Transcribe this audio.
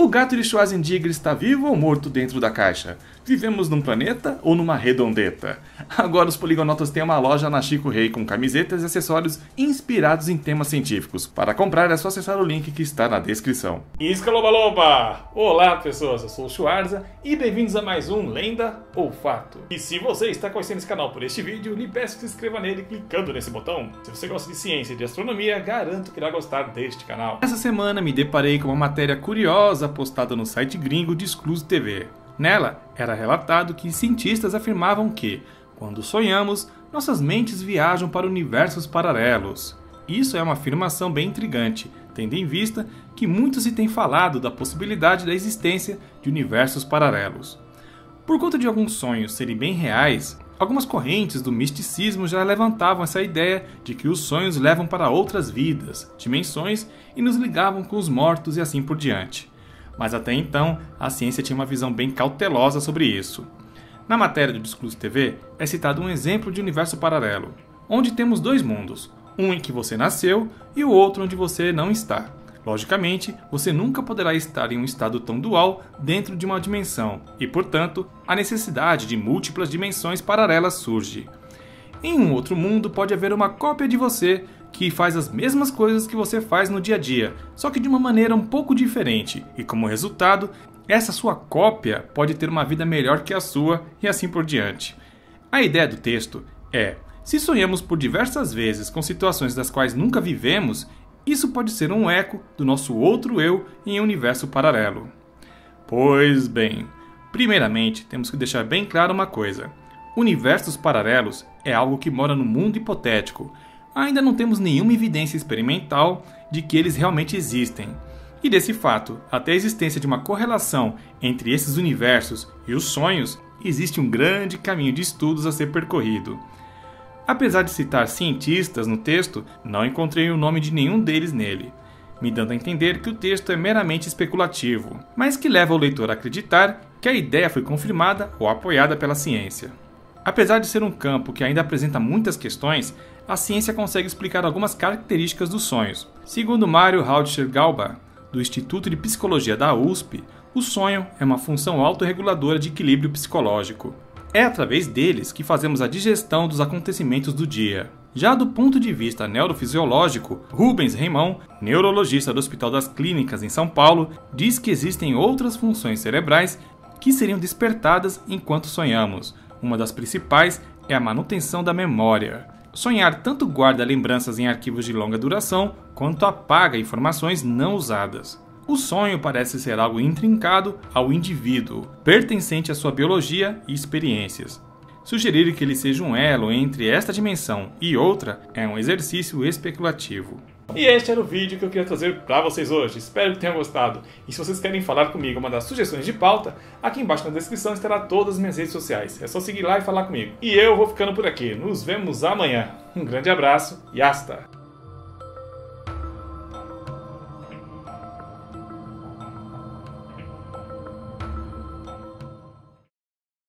O gato de Schwarzenegger está vivo ou morto dentro da caixa? Vivemos num planeta ou numa redondeta? Agora os poligonotas têm uma loja na Chico Rei com camisetas e acessórios inspirados em temas científicos. Para comprar é só acessar o link que está na descrição. Isca loba loba! Olá pessoas, eu sou o Schwarza e bem-vindos a mais um Lenda ou Fato. E se você está conhecendo esse canal por este vídeo, lhe peço que se inscreva nele clicando nesse botão. Se você gosta de ciência e de astronomia, garanto que irá gostar deste canal. Essa semana me deparei com uma matéria curiosa postada no site gringo Disclose TV. Nela, era relatado que cientistas afirmavam que, quando sonhamos, nossas mentes viajam para universos paralelos. Isso é uma afirmação bem intrigante, tendo em vista que muito se tem falado da possibilidade da existência de universos paralelos. Por conta de alguns sonhos serem bem reais, algumas correntes do misticismo já levantavam essa ideia de que os sonhos levam para outras vidas, dimensões e nos ligavam com os mortos e assim por diante mas até então a ciência tinha uma visão bem cautelosa sobre isso. Na matéria do Discurso TV é citado um exemplo de universo paralelo, onde temos dois mundos, um em que você nasceu e o outro onde você não está. Logicamente, você nunca poderá estar em um estado tão dual dentro de uma dimensão, e portanto, a necessidade de múltiplas dimensões paralelas surge. Em um outro mundo pode haver uma cópia de você que faz as mesmas coisas que você faz no dia a dia, só que de uma maneira um pouco diferente, e como resultado, essa sua cópia pode ter uma vida melhor que a sua e assim por diante. A ideia do texto é: se sonhamos por diversas vezes com situações das quais nunca vivemos, isso pode ser um eco do nosso outro eu em um universo paralelo. Pois bem, primeiramente temos que deixar bem claro uma coisa: universos paralelos é algo que mora no mundo hipotético ainda não temos nenhuma evidência experimental de que eles realmente existem. E desse fato, até a existência de uma correlação entre esses universos e os sonhos, existe um grande caminho de estudos a ser percorrido. Apesar de citar cientistas no texto, não encontrei o nome de nenhum deles nele, me dando a entender que o texto é meramente especulativo, mas que leva o leitor a acreditar que a ideia foi confirmada ou apoiada pela ciência. Apesar de ser um campo que ainda apresenta muitas questões, a ciência consegue explicar algumas características dos sonhos. Segundo Mário Haudscher Galba, do Instituto de Psicologia da USP, o sonho é uma função autorreguladora de equilíbrio psicológico. É através deles que fazemos a digestão dos acontecimentos do dia. Já do ponto de vista neurofisiológico, Rubens Reimão, neurologista do Hospital das Clínicas em São Paulo, diz que existem outras funções cerebrais que seriam despertadas enquanto sonhamos, uma das principais é a manutenção da memória. Sonhar tanto guarda lembranças em arquivos de longa duração, quanto apaga informações não usadas. O sonho parece ser algo intrincado ao indivíduo, pertencente à sua biologia e experiências. Sugerir que ele seja um elo entre esta dimensão e outra é um exercício especulativo. E este era o vídeo que eu queria trazer para vocês hoje. Espero que tenham gostado. E se vocês querem falar comigo, mandar sugestões de pauta, aqui embaixo na descrição estará todas as minhas redes sociais. É só seguir lá e falar comigo. E eu vou ficando por aqui. Nos vemos amanhã. Um grande abraço e hasta!